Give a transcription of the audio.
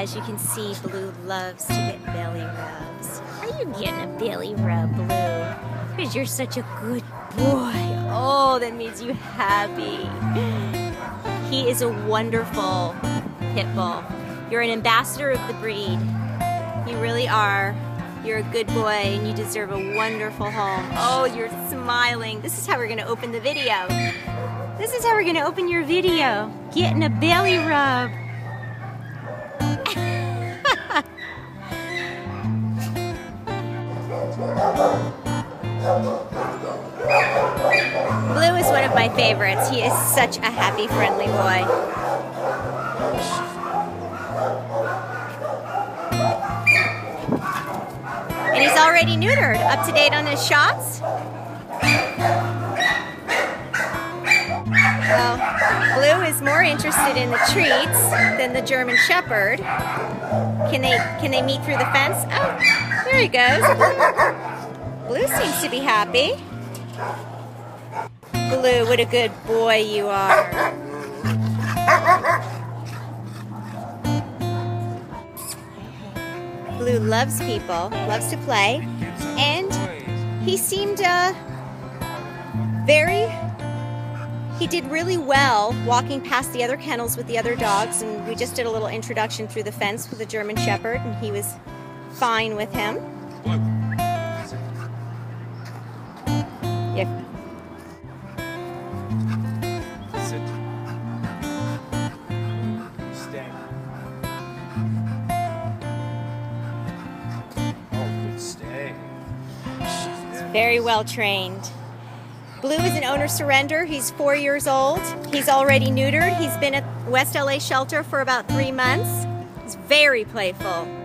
as you can see, Blue loves to get belly rubs. Are you getting a belly rub, Blue? Because you're such a good boy. Oh, that makes you happy. He is a wonderful pit bull. You're an ambassador of the breed. You really are. You're a good boy and you deserve a wonderful home. Oh, you're smiling. This is how we're gonna open the video. This is how we're gonna open your video. Getting a belly rub. Blue is one of my favorites. He is such a happy, friendly boy. And he's already neutered. Up to date on his shots? Well, Blue is more interested in the treats than the German Shepherd. Can they can they meet through the fence? Oh, there he goes. Blue seems to be happy. Blue, what a good boy you are. Blue loves people, loves to play, and he seemed uh, very, he did really well walking past the other kennels with the other dogs, and we just did a little introduction through the fence with the German Shepherd, and he was fine with him. Sit. Stand. Oh, good stay. Very well trained. Blue is an owner surrender. He's four years old. He's already neutered. He's been at West LA shelter for about three months. He's very playful.